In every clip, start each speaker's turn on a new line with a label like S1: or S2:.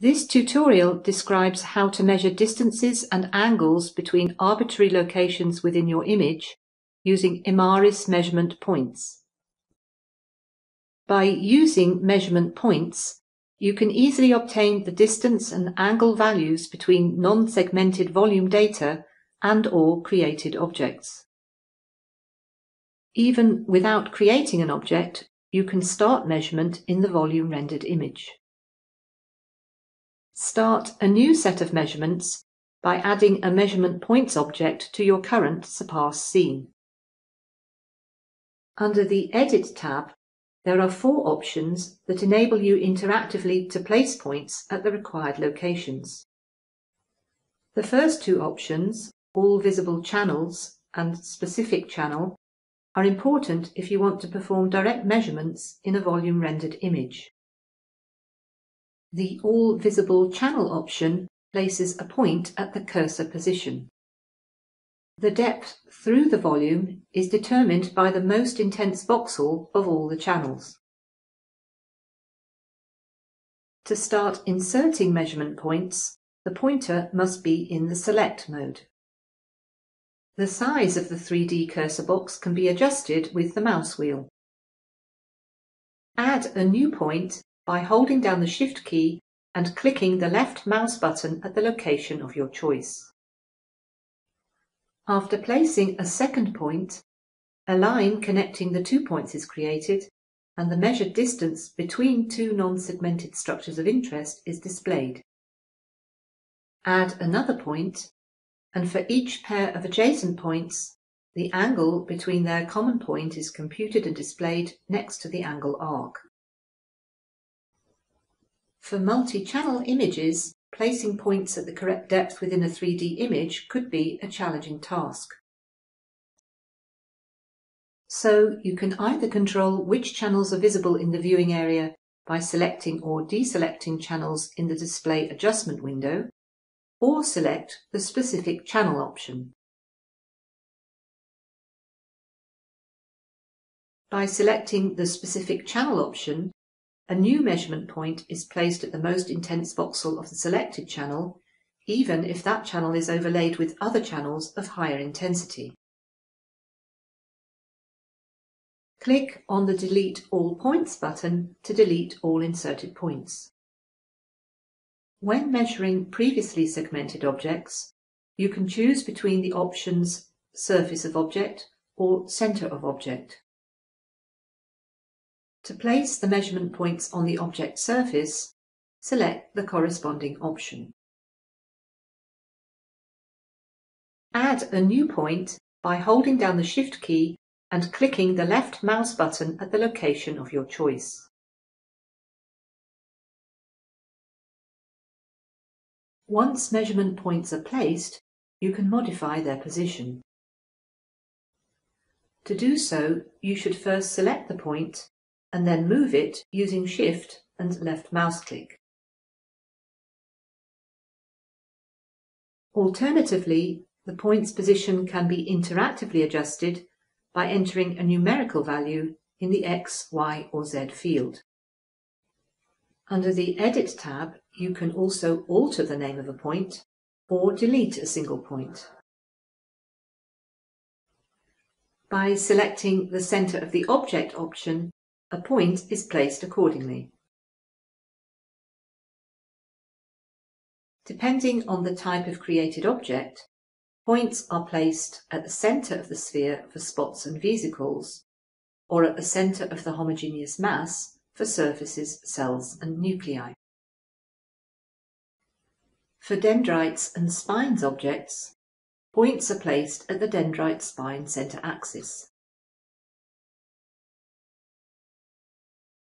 S1: This tutorial describes how to measure distances and angles between arbitrary locations within your image using Imaris measurement points. By using measurement points, you can easily obtain the distance and angle values between non-segmented volume data and or created objects. Even without creating an object, you can start measurement in the volume rendered image. Start a new set of measurements by adding a measurement points object to your current Surpass scene. Under the Edit tab, there are four options that enable you interactively to place points at the required locations. The first two options, All Visible Channels and Specific Channel, are important if you want to perform direct measurements in a volume rendered image. The All Visible Channel option places a point at the cursor position. The depth through the volume is determined by the most intense voxel of all the channels. To start inserting measurement points, the pointer must be in the Select mode. The size of the 3D cursor box can be adjusted with the mouse wheel. Add a new point by holding down the Shift key and clicking the left mouse button at the location of your choice. After placing a second point, a line connecting the two points is created and the measured distance between two non-segmented structures of interest is displayed. Add another point and for each pair of adjacent points, the angle between their common point is computed and displayed next to the angle arc. For multi-channel images, placing points at the correct depth within a 3D image could be a challenging task. So you can either control which channels are visible in the viewing area by selecting or deselecting channels in the display adjustment window, or select the specific channel option. By selecting the specific channel option, a new measurement point is placed at the most intense voxel of the selected channel, even if that channel is overlaid with other channels of higher intensity. Click on the Delete All Points button to delete all inserted points. When measuring previously segmented objects, you can choose between the options Surface of Object or Center of Object. To place the measurement points on the object surface, select the corresponding option. Add a new point by holding down the Shift key and clicking the left mouse button at the location of your choice. Once measurement points are placed, you can modify their position. To do so, you should first select the point and then move it using Shift and left mouse click. Alternatively, the point's position can be interactively adjusted by entering a numerical value in the X, Y or Z field. Under the Edit tab, you can also alter the name of a point or delete a single point. By selecting the center of the object option, a point is placed accordingly. Depending on the type of created object, points are placed at the center of the sphere for spots and vesicles, or at the center of the homogeneous mass for surfaces, cells and nuclei. For dendrites and spines objects, points are placed at the dendrite spine center axis.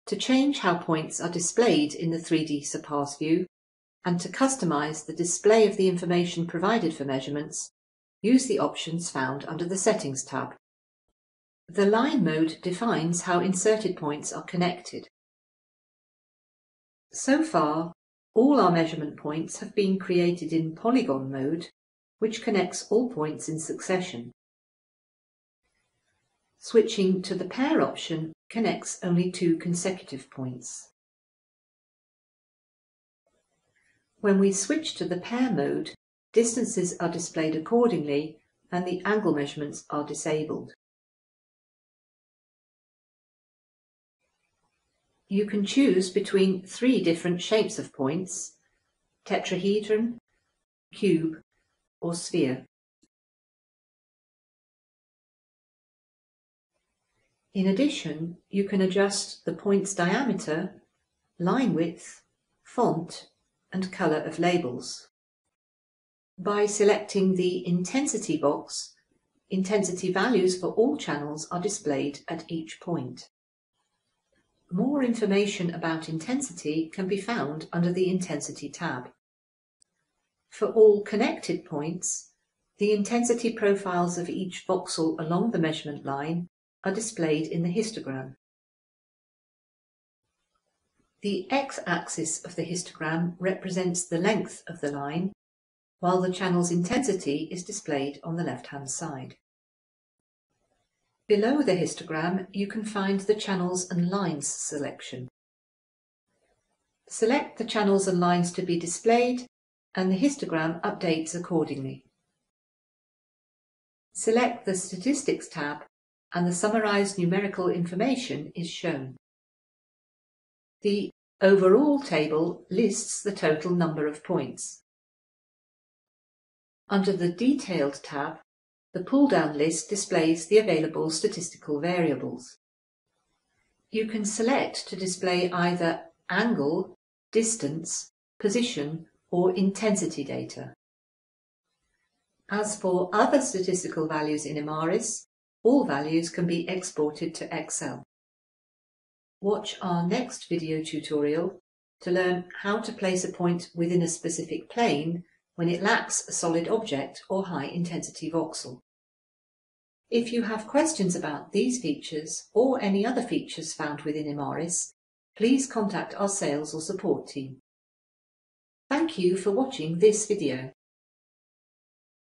S1: To change how points are displayed in the 3D Surpass view, and to customize the display of the information provided for measurements, use the options found under the Settings tab. The line mode defines how inserted points are connected. So far, all our measurement points have been created in polygon mode, which connects all points in succession. Switching to the pair option connects only two consecutive points. When we switch to the pair mode, distances are displayed accordingly and the angle measurements are disabled. You can choose between three different shapes of points, tetrahedron, cube or sphere. In addition, you can adjust the point's diameter, line width, font and colour of labels. By selecting the Intensity box, intensity values for all channels are displayed at each point. More information about intensity can be found under the Intensity tab. For all connected points, the intensity profiles of each voxel along the measurement line are displayed in the histogram. The x-axis of the histogram represents the length of the line, while the channel's intensity is displayed on the left-hand side. Below the histogram, you can find the Channels and Lines selection. Select the channels and lines to be displayed and the histogram updates accordingly. Select the Statistics tab and the summarized numerical information is shown. The Overall table lists the total number of points. Under the Detailed tab, the pull-down list displays the available statistical variables. You can select to display either angle, distance, position or intensity data. As for other statistical values in Imaris, all values can be exported to Excel. Watch our next video tutorial to learn how to place a point within a specific plane when it lacks a solid object or high intensity voxel. If you have questions about these features or any other features found within Imaris, please contact our sales or support team. Thank you for watching this video.